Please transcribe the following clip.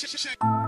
Check, check.